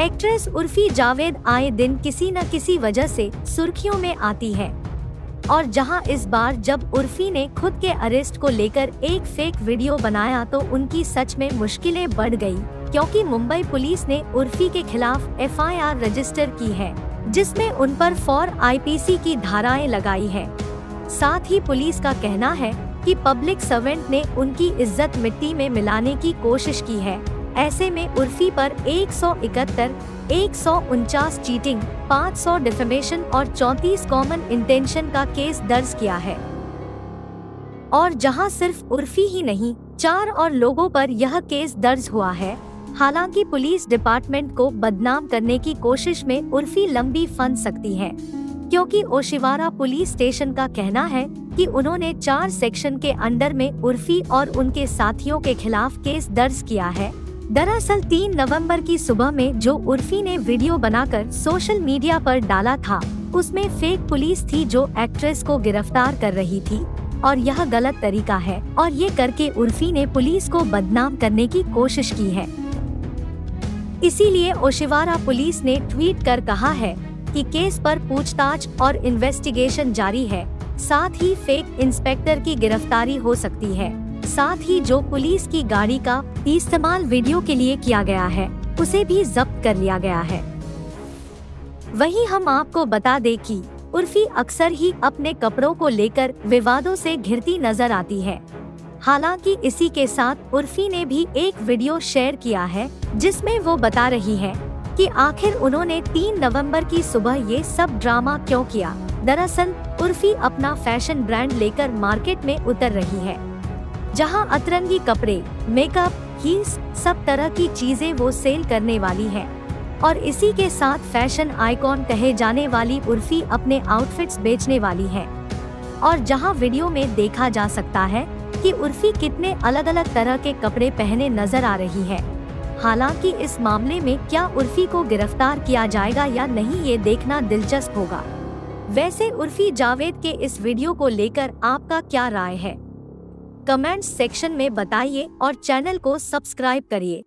Actress Urfi Javed आए दिन किसी न किसी वजह से सुर्खियों में आती है। और जहाँ इस बार जब उर्फी ने खुद के अरेस्ट को लेकर एक फेक वीडियो बनाया तो उनकी सच में मुश्किलें बढ़ गई, क्योंकि मुंबई पुलिस ने उर्फी के खिलाफ एफआईआर रजिस्टर की है, जिसमें उन पर फॉर आईपीसी की धाराएँ लगाई है। साथ ही पुलिस का कहना है कि पब्लिक सर्वेंट ने उनकी इज़्ज़त मिट्टी में मिलाने की कोशिश की है। ऐसे में उर्फी पर एक सौ इकहत्तर, एक सौ उनचास चीटिंग 500 डिफेमेशन और 34 कॉमन इंटेंशन का केस दर्ज किया है। और जहाँ सिर्फ़ उर्फी ही नहीं, चार और लोगों पर यह केस दर्ज हुआ है। हालाँकि पुलिस डिपार्टमेंट को बदनाम करने की कोशिश में उर्फी लंबी फंस सकती है, क्योंकि ओशिवारा पुलिस स्टेशन का कहना है कि उन्होंने चार सेक्शन के अंडर में उर्फी और उनके साथियों के खिलाफ केस दर्ज किया है। दरअसल 3 नवंबर की सुबह में जो उर्फी ने वीडियो बनाकर सोशल मीडिया पर डाला था, उसमें फेक पुलिस थी जो एक्ट्रेस को गिरफ़्तार कर रही थी। और यह गलत तरीका है और ये करके उर्फी ने पुलिस को बदनाम करने की कोशिश की है। इसीलिए ओशिवारा पुलिस ने ट्वीट कर कहा है कि केस पर पूछताछ और इन्वेस्टिगेशन जारी है, साथ ही फेक इंस्पेक्टर की गिरफ्तारी हो सकती है। साथ ही जो पुलिस की गाड़ी का इस्तेमाल वीडियो के लिए किया गया है, उसे भी जब्त कर लिया गया है। वहीं हम आपको बता दें कि उर्फी अक्सर ही अपने कपड़ों को लेकर विवादों से घिरती नज़र आती है। हालाँकि इसी के साथ उर्फी ने भी एक वीडियो शेयर किया है, जिसमें वो बता रही है कि आखिर उन्होंने 3 नवंबर की सुबह ये सब ड्रामा क्यों किया। दरअसल, उर्फी अपना फ़ैशन ब्रांड लेकर मार्केट में उतर रही है। जहाँ अतरंगी कपड़े मेकअप हील्स सब तरह की चीज़ें वो सेल करने वाली है। और इसी के साथ फ़ैशन आइकॉन कहे जाने वाली उर्फी अपने आउटफिट्स बेचने वाली है। और जहाँ वीडियो में देखा जा सकता है कि उर्फी कितने अलग अलग तरह के कपड़े पहने नज़र आ रही है। हालाँकि इस मामले में क्या उर्फी को गिरफ़्तार किया जाएगा या नहीं ये देखना दिलचस्प होगा। वैसे उर्फी जावेद के इस वीडियो को लेकर आपका क्या राय है? कमेंट्स सेक्शन में बताइए और चैनल को सब्सक्राइब करिए।